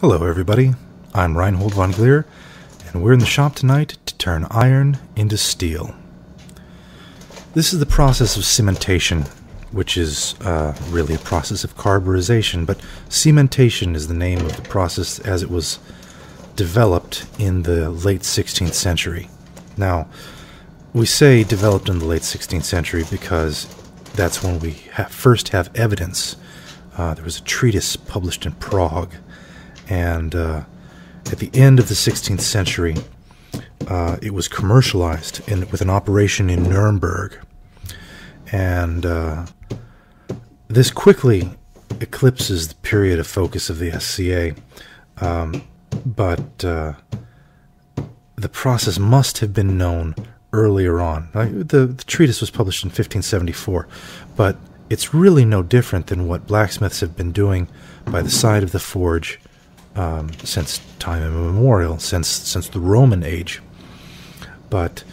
Hello, everybody. I'm Reinhold von Glier, and we're in the shop tonight to turn iron into steel. This is the process of cementation, which is uh, really a process of carburization, but cementation is the name of the process as it was developed in the late 16th century. Now, we say developed in the late 16th century because that's when we ha- first have evidence. Uh, there was a treatise published in Prague, and uh, at the end of the 16th century, uh, it was commercialized in, with an operation in Nuremberg. And uh, this quickly eclipses the period of focus of the SCA, um, but uh, the process must have been known earlier on. The, the treatise was published in 1574, but it's really no different than what blacksmiths have been doing by the side of the forge um, since time immemorial, since since the Roman age. But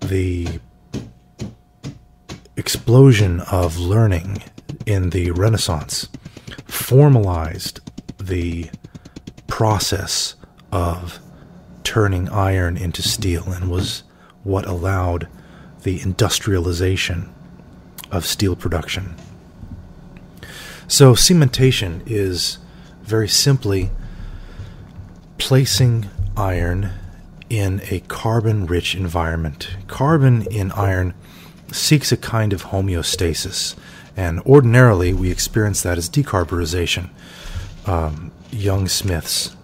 the explosion of learning in the Renaissance formalized the process of turning iron into steel and was what allowed the industrialization of steel production. So, cementation is very simply placing iron in a carbon rich environment. Carbon in iron seeks a kind of homeostasis, and ordinarily we experience that as decarburization. Um, young smiths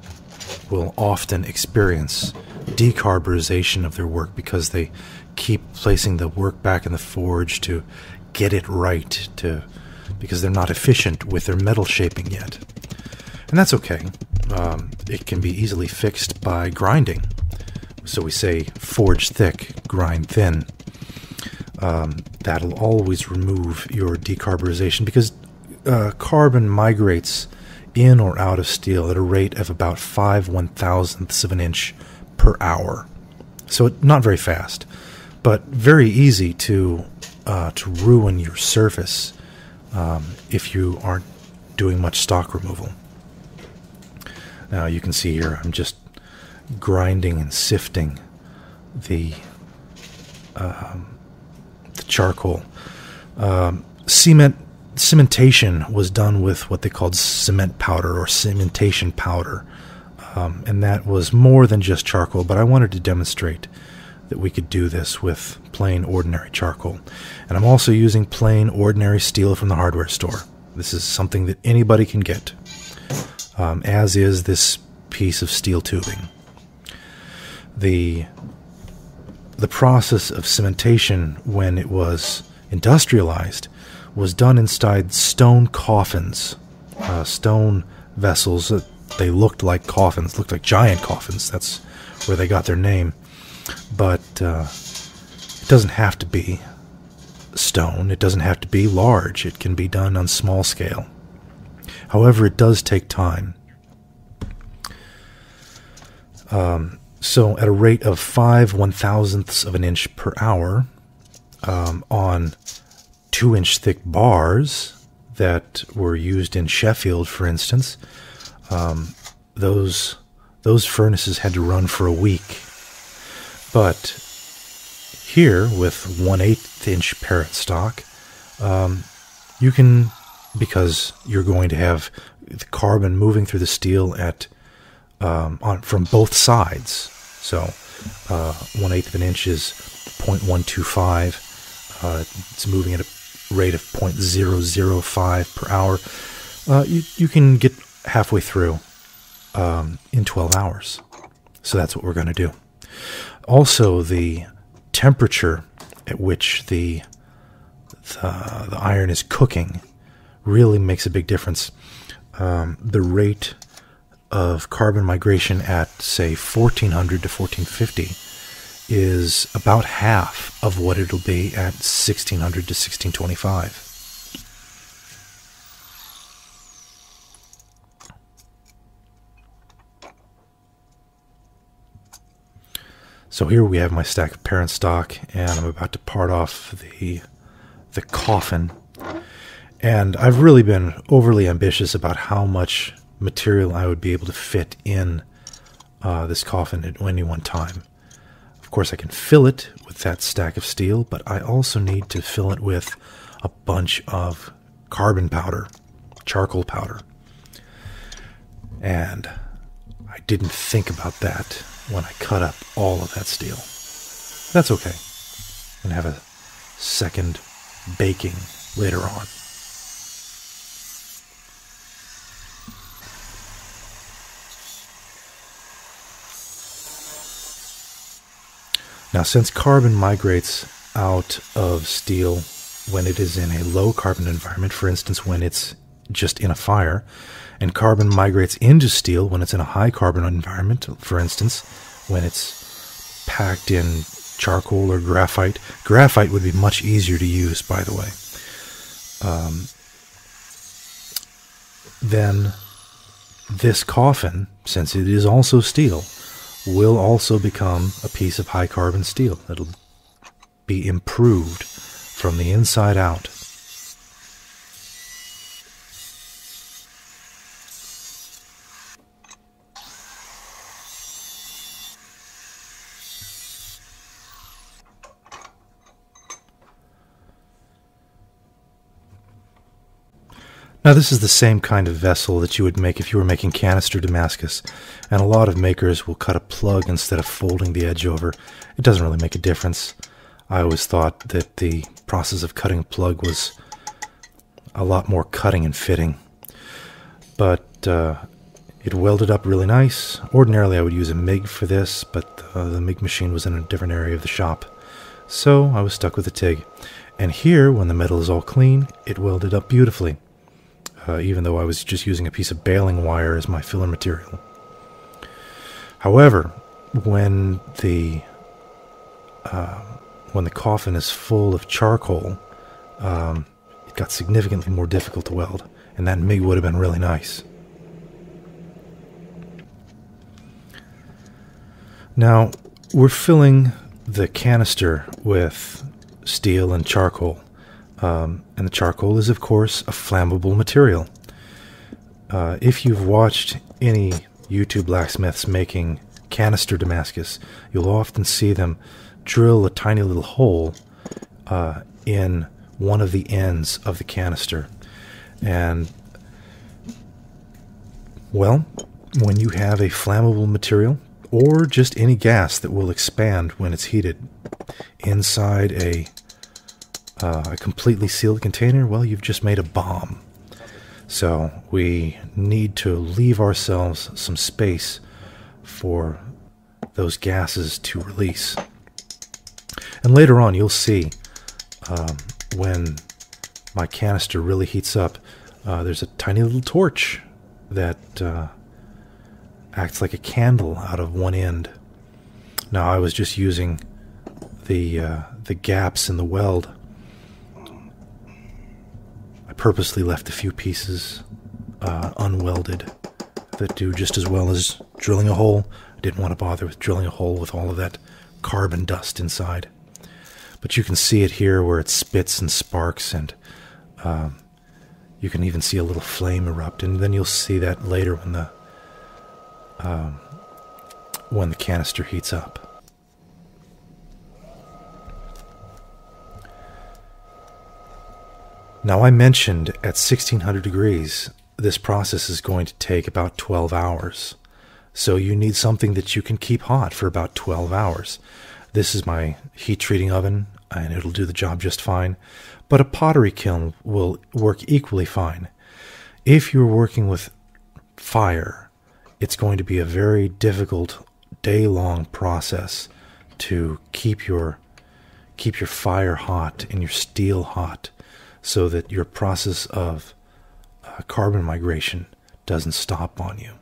will often experience decarburization of their work because they keep placing the work back in the forge to get it right to because they're not efficient with their metal shaping yet. And that's okay. Um, it can be easily fixed by grinding. So we say forge thick grind thin. Um, that'll always remove your decarburization because uh, carbon migrates in or out of steel at a rate of about 5 one thousandths of an inch per hour. So not very fast, but very easy to uh, to ruin your surface um, if you aren't doing much stock removal. Now you can see here I'm just grinding and sifting the um, the charcoal. Um, cement cementation was done with what they called cement powder or cementation powder. Um, and that was more than just charcoal, but I wanted to demonstrate that we could do this with plain ordinary charcoal. And I'm also using plain ordinary steel from the hardware store. This is something that anybody can get, um, as is this piece of steel tubing. The the process of cementation when it was industrialized was done inside stone coffins, uh, stone vessels that they looked like coffins, looked like giant coffins. That's where they got their name. But uh, it doesn't have to be stone, it doesn't have to be large, it can be done on small scale. However, it does take time. Um, so, at a rate of five one thousandths of an inch per hour um, on two inch thick bars that were used in Sheffield, for instance, um, those those furnaces had to run for a week. But here, with one eighth inch parent stock, um, you can because you're going to have the carbon moving through the steel at um, on from both sides. So uh, one eighth of an inch is 0.125. Uh, it's moving at a rate of 0.005 per hour. Uh, you you can get halfway through um, in 12 hours. So that's what we're going to do. Also, the temperature at which the, the, the iron is cooking really makes a big difference. Um, the rate of carbon migration at, say, 1400 to 1450 is about half of what it'll be at 1600 to 1625. So here we have my stack of parent stock, and I'm about to part off the the coffin. And I've really been overly ambitious about how much material I would be able to fit in uh, this coffin at any one time. Of course, I can fill it with that stack of steel, but I also need to fill it with a bunch of carbon powder, charcoal powder. And I didn't think about that when I cut up all of that steel. That's okay. And have a second baking later on. Now, since carbon migrates out of steel when it is in a low carbon environment, for instance, when it's just in a fire, and carbon migrates into steel when it's in a high carbon environment, for instance, when it's packed in charcoal or graphite. Graphite would be much easier to use, by the way. Um, then this coffin, since it is also steel, will also become a piece of high carbon steel. It'll be improved from the inside out. Now, this is the same kind of vessel that you would make if you were making canister Damascus, and a lot of makers will cut a plug instead of folding the edge over. It doesn't really make a difference. I always thought that the process of cutting a plug was a lot more cutting and fitting. But uh, it welded up really nice. Ordinarily, I would use a MIG for this, but uh, the MIG machine was in a different area of the shop. So I was stuck with the TIG. And here, when the metal is all clean, it welded up beautifully uh, even though I was just using a piece of baling wire as my filler material. However, when the uh, when the coffin is full of charcoal, um, it got significantly more difficult to weld, and that MIG would have been really nice. Now, we're filling the canister with steel and charcoal. Um, and the charcoal is, of course, a flammable material. Uh, if you've watched any YouTube blacksmiths making canister Damascus, you'll often see them drill a tiny little hole uh, in one of the ends of the canister. And, well, when you have a flammable material, or just any gas that will expand when it's heated, inside a uh, a completely sealed container, well, you've just made a bomb. So we need to leave ourselves some space for those gases to release. And later on, you'll see um, when my canister really heats up, uh, there's a tiny little torch that uh, acts like a candle out of one end. Now, I was just using the uh, the gaps in the weld purposely left a few pieces uh, unwelded that do just as well as drilling a hole. I didn't want to bother with drilling a hole with all of that carbon dust inside. But you can see it here where it spits and sparks, and um, you can even see a little flame erupt. And then you'll see that later when the um, when the canister heats up. Now, I mentioned at 1600 degrees, this process is going to take about 12 hours. So you need something that you can keep hot for about 12 hours. This is my heat treating oven, and it'll do the job just fine. But a pottery kiln will work equally fine. If you're working with fire, it's going to be a very difficult day long process to keep your keep your fire hot and your steel hot so that your process of uh, carbon migration doesn't stop on you.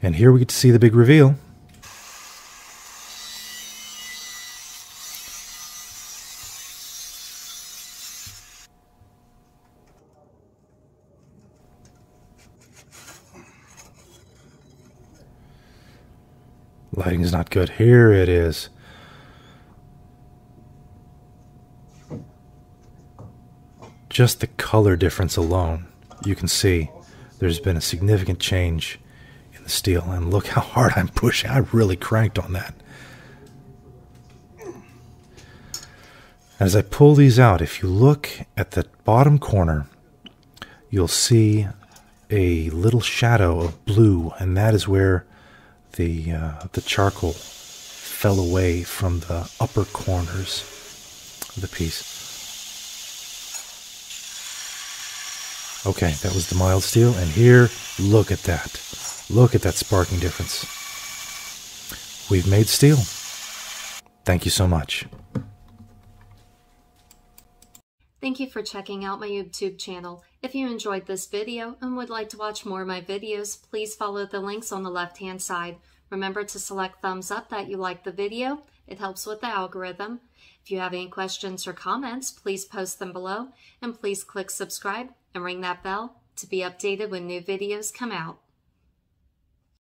And here we get to see the big reveal. Lighting's not good. Here it is. Just the color difference alone, you can see there's been a significant change in the steel. And look how hard I'm pushing. I really cranked on that. As I pull these out, if you look at the bottom corner, you'll see a little shadow of blue, and that is where the uh, the charcoal fell away from the upper corners of the piece. Okay, that was the mild steel, and here, look at that. Look at that sparking difference. We've made steel. Thank you so much. Thank you for checking out my YouTube channel. If you enjoyed this video and would like to watch more of my videos, please follow the links on the left hand side. Remember to select thumbs up that you like the video. It helps with the algorithm. If you have any questions or comments, please post them below and please click subscribe and ring that bell to be updated when new videos come out.